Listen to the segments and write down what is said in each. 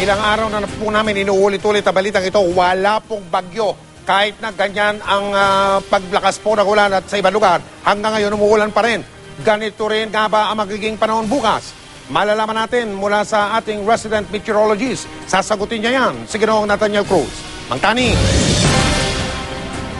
Ilang araw na po namin inuulit-ulit ang balitang ito, wala pong bagyo. Kahit na ganyan ang ah, paglakas po ng ulan at sa ibang lugar, hanggang ngayon umuulan pa rin. Ganito rin nga ba ang magiging panahon bukas? Malalaman natin mula sa ating resident meteorologist. Sasagutin niya yan si Ginoong Nathaniel Cruz. Mangtani!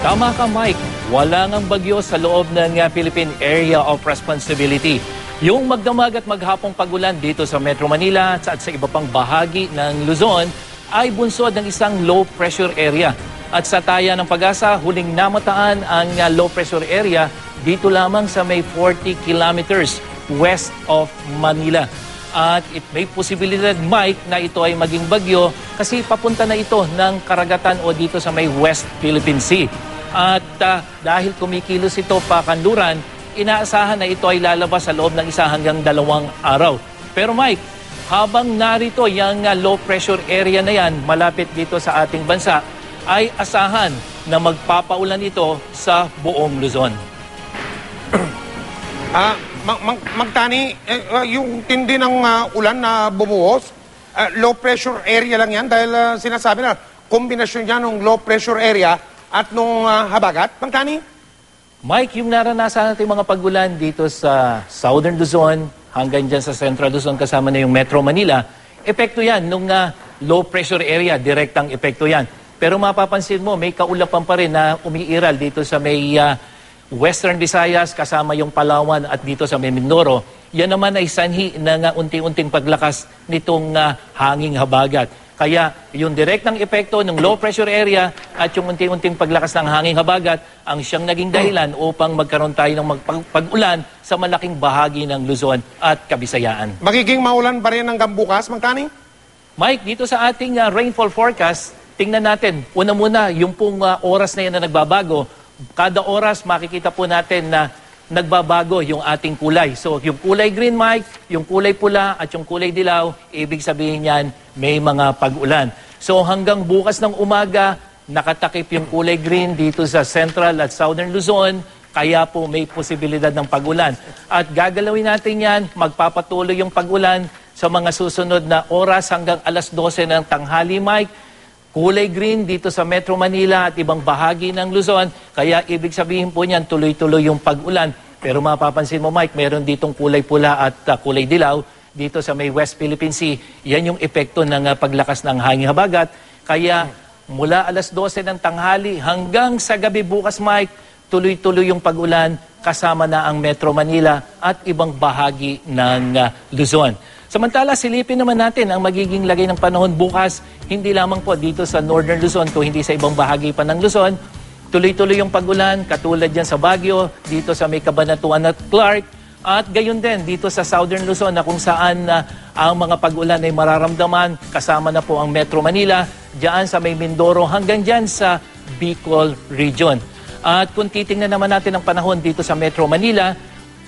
Tama ka, Mike. Wala ngang bagyo sa loob ng uh, Philippine Area of Responsibility. Yung magdamag at maghapong pagulan dito sa Metro Manila at sa iba pang bahagi ng Luzon ay bunsod ng isang low pressure area. At sa taya ng pag-asa, huling namataan ang uh, low pressure area dito lamang sa may 40 kilometers west of Manila. At it may posibilidad, Mike, na ito ay maging bagyo kasi papunta na ito ng karagatan o dito sa may West Philippine Sea. At ah, dahil kumikilos ito pa kanluran, inaasahan na ito ay lalabas sa loob ng isa hanggang dalawang araw. Pero Mike, habang narito yung ah, low pressure area na yan malapit dito sa ating bansa, ay asahan na magpapaulan ito sa buong Luzon. Ah, mag- mag- magtani, eh, ah, yung tindi ng ah, ulan na bumuhos, ah, low pressure area lang yan dahil ah, sinasabi na kombinasyon yan ng low pressure area at nung ah, habagat. Magtani? Mike, yung naranasan natin mga pagulan dito sa Southern Luzon hanggang dyan sa Central Luzon kasama na yung Metro Manila, epekto yan nung ah, low pressure area, direktang epekto yan. Pero mapapansin mo, may kaulapan pa rin na umiiral dito sa may ah, Western Visayas kasama yung Palawan at dito sa may Mindoro. Yan naman ay sanhi ng ah, unti-unting paglakas nitong ah, hanging habagat. Kaya yung direktang epekto ng low pressure area at yung unti-unting paglakas ng hanging habagat ang siyang naging dahilan upang magkaroon tayo ng pag-ulan sa malaking bahagi ng Luzon at Kabisayaan. Magiging maulan pa rin hanggang bukas, Magtani? Mike, dito sa ating ah, rainfall forecast, tingnan natin. Una muna, yung pong ah, oras na yan na nagbabago, kada oras makikita po natin na nagbabago yung ating kulay. So, yung kulay green, Mike, yung kulay pula at yung kulay dilaw, ibig sabihin yan, may mga pag-ulan. So, hanggang bukas ng umaga, nakatakip yung kulay green dito sa Central at Southern Luzon, kaya po may posibilidad ng pag-ulan. At gagalawin natin yan, magpapatuloy yung pag-ulan sa mga susunod na oras hanggang alas 12 ng tanghali, Mike. Kulay green dito sa Metro Manila at ibang bahagi ng Luzon. Kaya ibig sabihin po niyan, tuloy-tuloy yung pag-ulan. Pero mapapansin mo, Mike, meron ditong kulay pula at uh, kulay dilaw dito sa may West Philippine Sea. Yan yung epekto ng uh, paglakas ng hangin habagat. Kaya mula alas 12 ng tanghali hanggang sa gabi bukas, Mike, tuloy-tuloy yung pag-ulan kasama na ang Metro Manila at ibang bahagi ng uh, Luzon. Samantala, silipin naman natin ang magiging lagay ng panahon bukas, hindi lamang po dito sa Northern Luzon, kung hindi sa ibang bahagi pa ng Luzon. Tuloy-tuloy yung pag-ulan, katulad yan sa Baguio, dito sa may Cabanatuan at Clark, at gayon din dito sa Southern Luzon na kung saan ah, ang mga pag-ulan ay mararamdaman, kasama na po ang Metro Manila, diyan sa may Mindoro hanggang diyan sa Bicol Region. At kung titingnan naman natin ang panahon dito sa Metro Manila,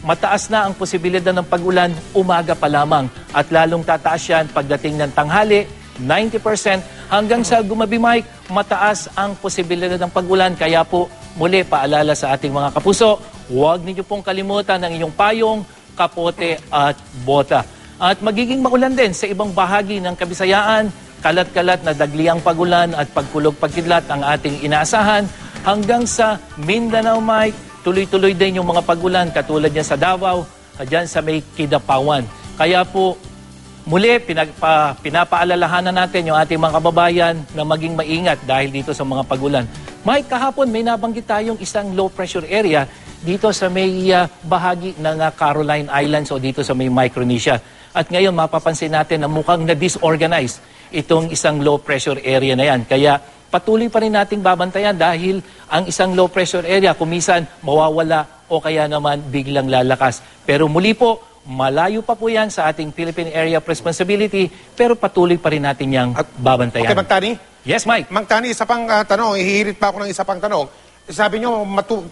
mataas na ang posibilidad ng pag-ulan umaga pa lamang at lalong tataas yan pagdating ng tanghali, 90% hanggang sa gumabi Mike, mataas ang posibilidad ng pag-ulan. Kaya po muli paalala sa ating mga kapuso, huwag ninyo pong kalimutan ang inyong payong, kapote at bota. At magiging maulan din sa ibang bahagi ng Kabisayaan, kalat-kalat na dagliang pagulan at pagkulog pagkidlat ang ating inaasahan hanggang sa Mindanao Mike, tuloy-tuloy din yung mga pagulan katulad niya sa Davao, dyan sa may Kidapawan. Kaya po, muli pinagpa, pinapaalalahanan natin yung ating mga kababayan na maging maingat dahil dito sa mga pagulan. Mike, kahapon may nabanggit tayong isang low pressure area dito sa may ah, bahagi ng ah, Caroline Islands o dito sa may Micronesia. At ngayon mapapansin natin na mukhang na-disorganize itong isang low pressure area na yan. Kaya patuloy pa rin nating babantayan dahil ang isang low pressure area kumisan mawawala o kaya naman biglang lalakas. Pero muli po, malayo pa po yan sa ating Philippine Area of Responsibility pero patuloy pa rin natin yang babantayan. Okay, Magtani? Yes, Mike. Magtani, isa pang ah, tanong, hihirit pa ako ng isa pang tanong. Sabi nyo,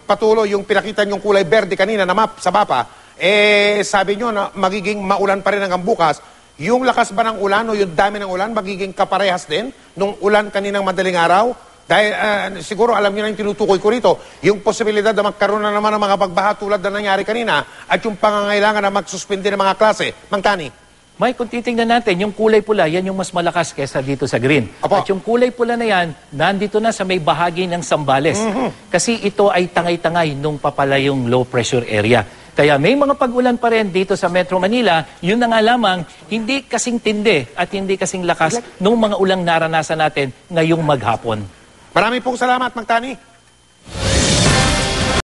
patuloy yung pinakita yung kulay berde kanina na map sa mapa, eh sabi nyo na magiging maulan pa rin hanggang bukas. Yung lakas ba ng ulan o yung dami ng ulan magiging kaparehas din nung ulan kaninang madaling araw? Dahil ah, siguro alam niyo na yung tinutukoy ko rito, yung posibilidad na magkaroon na naman ng mga pagbaha tulad na nangyari kanina at yung pangangailangan na magsuspindi ng mga klase. Mangtani? May kung titingnan natin, yung kulay pula, yan yung mas malakas kesa dito sa green. Apo. At yung kulay pula na yan, nandito na sa may bahagi ng Sambales. Kasi ito ay tangay-tangay nung papala yung low pressure area. Kaya may mga pag-ulan pa rin dito sa Metro Manila, yun na nga lamang, hindi kasing tindi at hindi kasing lakas nung mga ulang naranasan natin ngayong maghapon. Maraming pong salamat, Magtani.